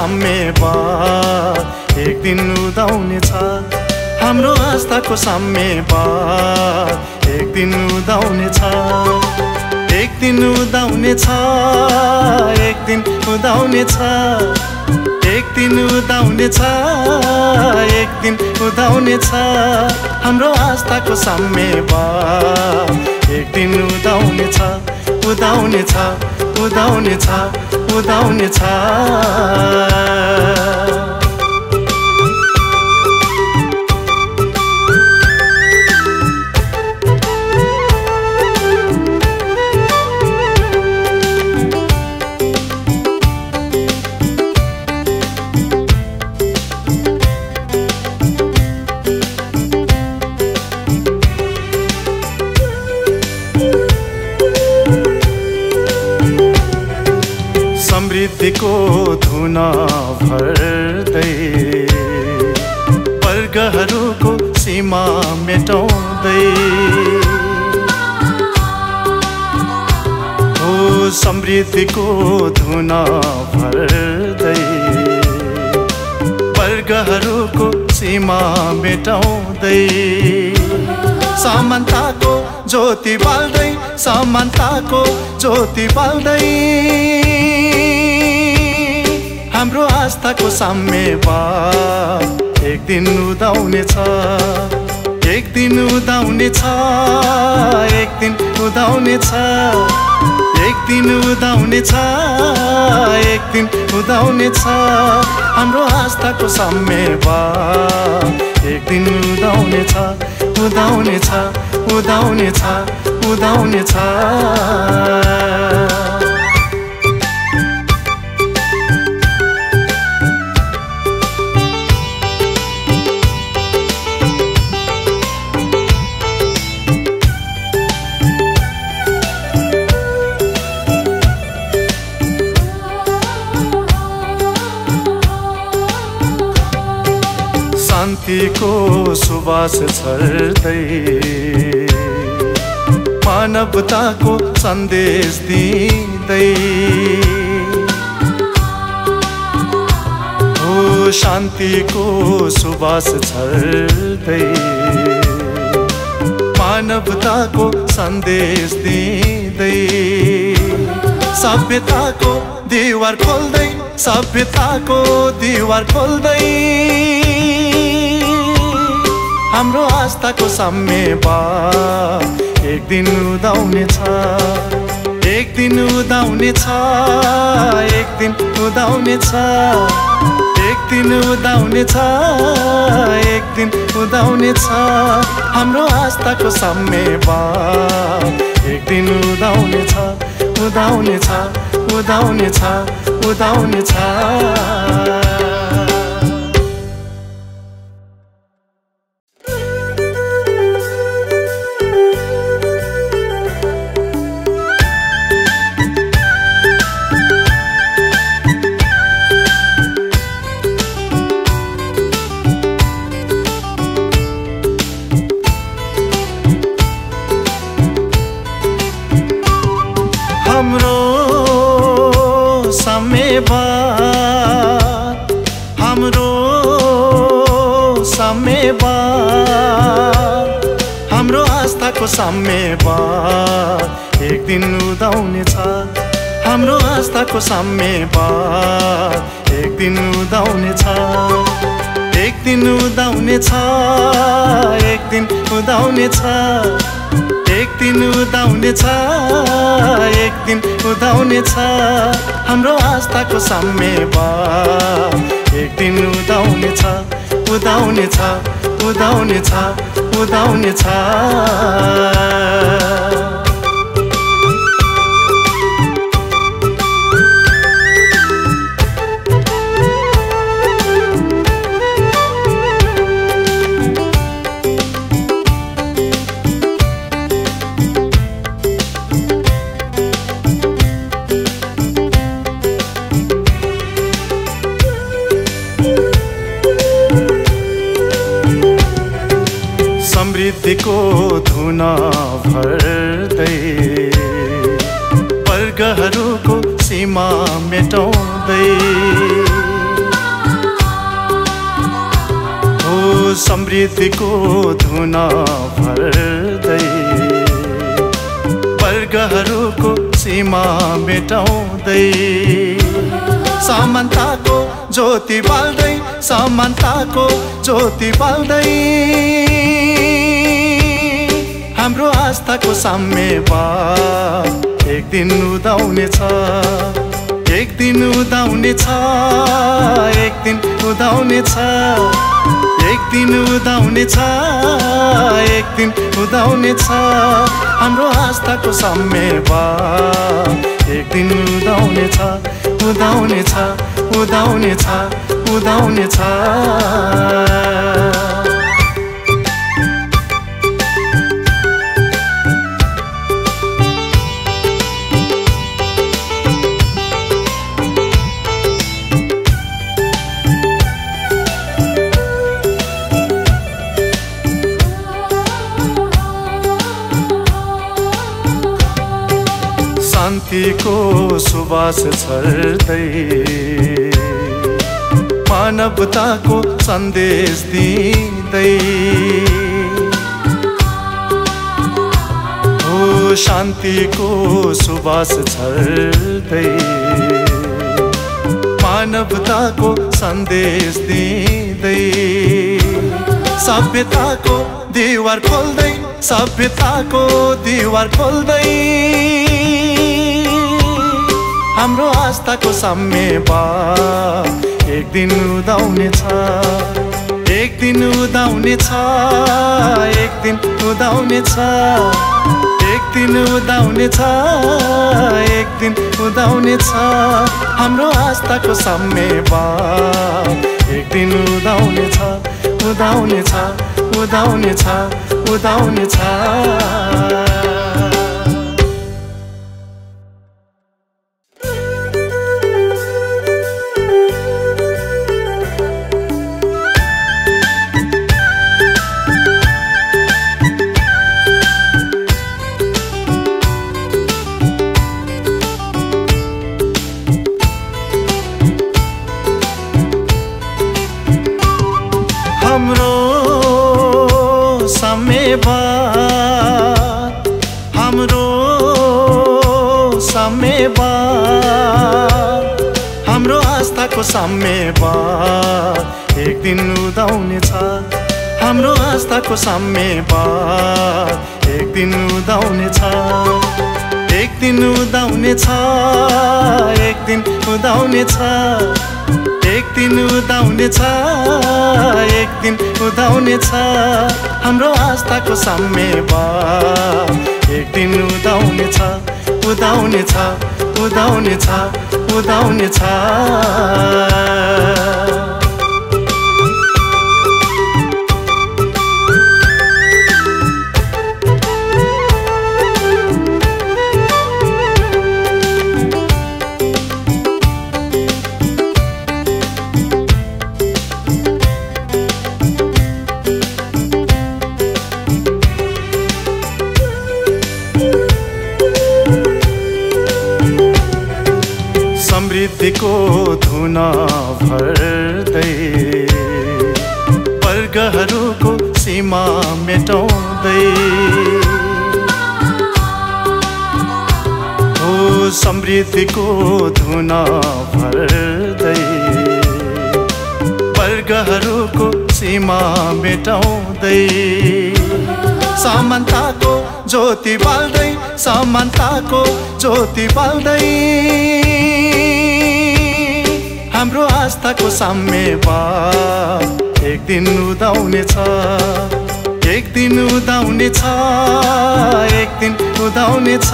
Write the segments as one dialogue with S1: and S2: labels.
S1: साम्यवाद एक दिन उदाउनेछ हाम्रो आस्थाको साम्यवाद एक दिन उदाउनेछ एक दिन उदाउनेछ एक दिन उदाउनेछ एक दिन उदाउनेछ एक दिन उदाउनेछ हाम्रो आस्थाको साम्यवाद एक दिन उदाउनेछ उदाउनेछ उदाउनेछ उदाउनेछ समृद्धिको धुन भर्दै। वर्गहरूको सीमा मेटाउँदै। हो समृद्धिको धुन भर्दै। वर्गहरूको सीमा मेटाउँदै। समानताको ज्योति बाल्दै समानताको ज्योति बाल्दै। हाम्रो आस्थाको साम्यवाद एक दिन उदाउनेछ एक दिन उदाउनेछ एक दिन उदाउनेछ एक दिन उदाउनेछ एक दिन उदाउनेछ। हाम्रो आस्थाको साम्यवाद एक दिन उदाउनेछ उदाउनेछ उदाउनेछ उदाउनेछ। शान्तिको सुवास छर्दै मानवताको सन्देश दिँदै हो शान्तिको सुवास छर्दै मानवताको सन्देश दिँदै सभ्यताको दिवार खोल्दै सभ्यताको दिवार खोल्दै हाम्रो आस्थाको साम्यवाद एक दिन उदाउनेछ एक दिन उदाउनेछ एक दिन उदाउनेछ एक दिन उदाउनेछ एक दिन उदाउनेछ। हाम्रो आस्थाको साम्यवाद एक दिन उदाउनेछ उदाउनेछ। उदाउनेछ उदाउनेछ। हाम्रो साम्यवाद एक दिन उदाउनेछ हाम्रो आस्थाको साम्यवाद एक दिन उदाउनेछ एक दिन उदाउनेछ एक दिन उदाउनेछ। एक दिन उदाउनेछ एक दिन उदाउनेछ हाम्रो आस्थाको साम्यवाद एक दिन उदाउनेछ उदाउनेछ। उदाउनेछ उदाउनेछ समृद्धिको धुन भर्दै वर्गहरूको सीमा मेटाउँदै। हो समृद्धिको धुन भर्दै वर्गहरूको सीमा मेटाउँदै। समानताको ज्योति बाल्दै समानताको ज्योति बाल्दै। हाम्रो आस्थाको साम्यवाद एक दिन उदाउनेछ एक दिन उदाउनेछ एक दिन उदाउनेछ एक दिन उदाउनेछ एक दिन उदाउनेछ। हाम्रो आस्थाको साम्यवाद एक दिन उदाउनेछ उदाउनेछ उदाउनेछ उदाउनेछ। सुवास छर्दै मानवताको संदेश दिँदै हो शान्तिको सुवास छर्दै मानवताको संदेश दिँदै सभ्यताको दिवार खोल्दै सभ्यताको दिवार खोल्दै हाम्रो आस्थाको साम्यवाद एक दिन उदाउनेछ एक दिन उदाउनेछ एक दिन उदाउनेछ एक दिन उदाउनेछ एक दिन उदाउनेछ हाम्रो आस्थाको साम्यवाद एक दिन उदाउनेछ उदाउनेछ उदाउनेछ उदाउनेछ आस्थाको साम्यवाद एक दिन उदाउनेछ हाम्रो आस्थाको साम्यवाद एक दिन उदाउनेछ एक दिन उदाउनेछ एक दिन उदाउनेछ एक दिन उदाउनेछ एक दिन उदाउनेछ हाम्रो आस्थाको साम्यवाद एक दिन उदाउनेछ उदाउनेछ उदाउनेछ उदाउनेछ समृद्धिको धुन भर्दै। वर्गहरूको सीमा मेटाउँदै। हो समृद्धिको धुन भर्दै। वर्गहरूको सीमा मेटाउँदै। समानताको ज्योति बाल्दै समानताको ज्योति बाल्दै। हाम्रो आस्थाको साम्यवाद एक दिन उदाउनेछ एक दिन उदाउनेछ एक दिन उदाउनेछ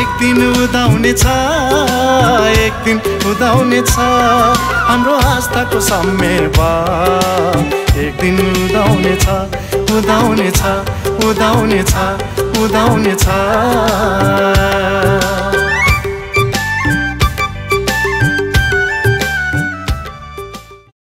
S1: एक दिन उदाउनेछ एक दिन उदाउनेछ। हाम्रो आस्थाको साम्यवाद एक दिन उदाउनेछ उदाउनेछ उदाउनेछ उदाउनेछ।